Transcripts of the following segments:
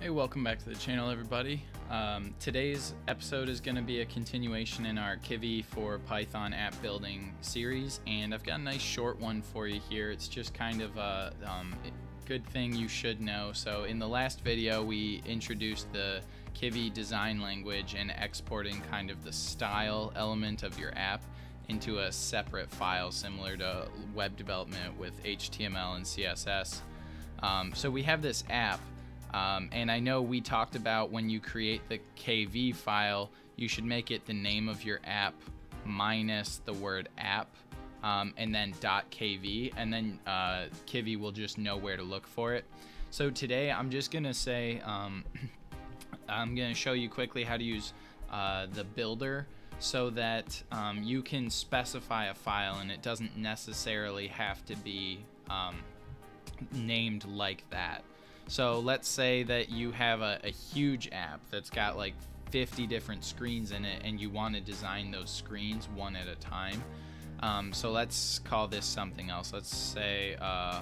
Hey, welcome back to the channel, everybody. Um, today's episode is going to be a continuation in our Kivy for Python app building series, and I've got a nice short one for you here. It's just kind of a um, good thing you should know. So, in the last video, we introduced the Kivy design language and exporting kind of the style element of your app into a separate file similar to web development with HTML and CSS. Um, so, we have this app um, and I know we talked about when you create the KV file, you should make it the name of your app minus the word app um, and then .kv and then uh, Kivy will just know where to look for it. So today I'm just gonna say, um, I'm gonna show you quickly how to use uh, the builder so that um, you can specify a file and it doesn't necessarily have to be um, named like that. So let's say that you have a, a huge app that's got like 50 different screens in it and you want to design those screens one at a time. Um, so let's call this something else. Let's say uh,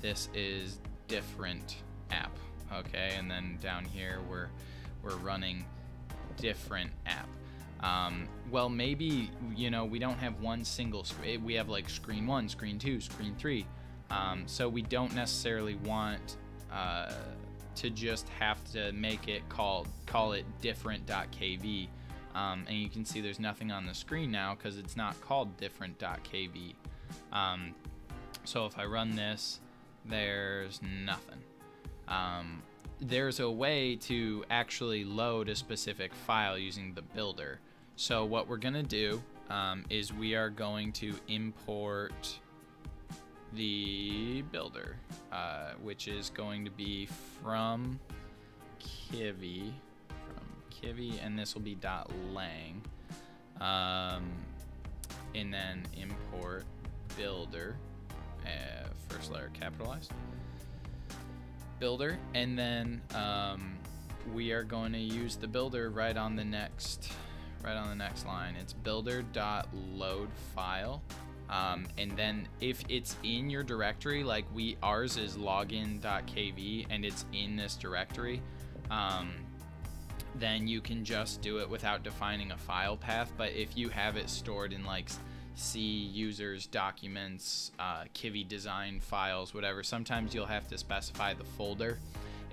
this is different app. Okay, and then down here we're we're running different app. Um, well, maybe you know we don't have one single screen. We have like screen one, screen two, screen three. Um, so we don't necessarily want uh, to just have to make it called call it different.kv. Um, and you can see there's nothing on the screen now because it's not called different.kv. Um, so if I run this, there's nothing. Um, there's a way to actually load a specific file using the builder. So what we're gonna do um, is we are going to import the builder, uh, which is going to be from Kivy, from Kivy, and this will be dot lang, um, and then import builder, uh, first letter capitalized, builder, and then um, we are going to use the builder right on the next, right on the next line. It's builder dot load file um, and then if it's in your directory, like we ours is login.kv and it's in this directory, um, then you can just do it without defining a file path. But if you have it stored in like C users, documents, uh, Kivy design files, whatever, sometimes you'll have to specify the folder.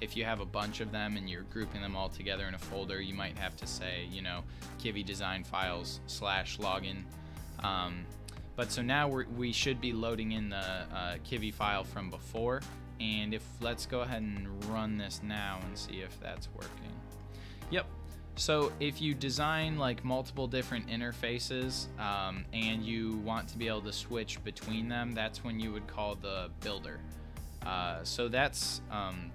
If you have a bunch of them and you're grouping them all together in a folder, you might have to say, you know, Kivy design files slash login. Um, but so now we we should be loading in the uh, Kivy file from before. And if let's go ahead and run this now and see if that's working. Yep. So if you design like multiple different interfaces um, and you want to be able to switch between them, that's when you would call the builder. Uh, so that's um,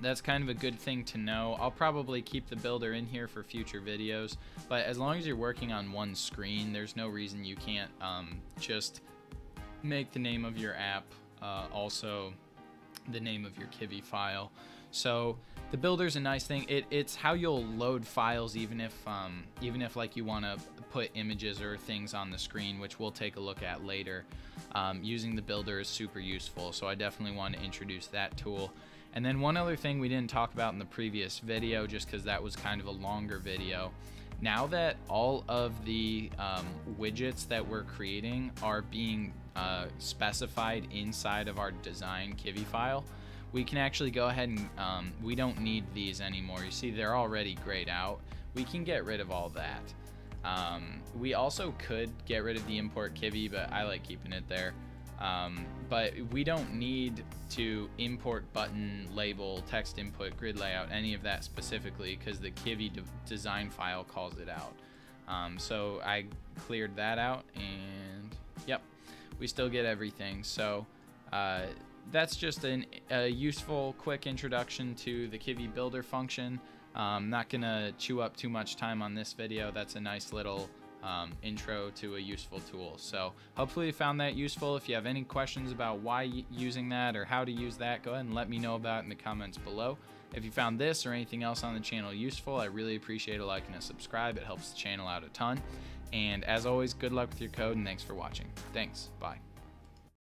that's kind of a good thing to know. I'll probably keep the builder in here for future videos, but as long as you're working on one screen, there's no reason you can't um, just make the name of your app uh, also the name of your Kivy file. So the builder's a nice thing. It, it's how you'll load files even if um, even if like you want to put images or things on the screen, which we'll take a look at later. Um, using the builder is super useful, so I definitely want to introduce that tool. And then one other thing we didn't talk about in the previous video, just because that was kind of a longer video. Now that all of the um, widgets that we're creating are being uh, specified inside of our design Kivy file, we can actually go ahead and um, we don't need these anymore. You see, they're already grayed out. We can get rid of all that. Um, we also could get rid of the import Kivy, but I like keeping it there. Um, but we don't need to import button, label, text input, grid layout, any of that specifically because the Kivy de design file calls it out. Um, so I cleared that out and yep, we still get everything. So uh, that's just an, a useful quick introduction to the Kivy builder function. I'm um, not gonna chew up too much time on this video. That's a nice little um, intro to a useful tool. So hopefully you found that useful. If you have any questions about why using that or how to use that, go ahead and let me know about in the comments below. If you found this or anything else on the channel useful, I really appreciate a like and a subscribe. It helps the channel out a ton. And as always, good luck with your code and thanks for watching. Thanks. Bye.